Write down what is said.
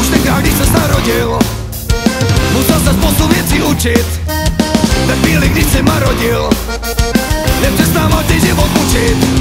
Už teď když se narodil, musel se spoustu věcí učit. Ve chvíli, když se marodil, nepřestával ty život učit.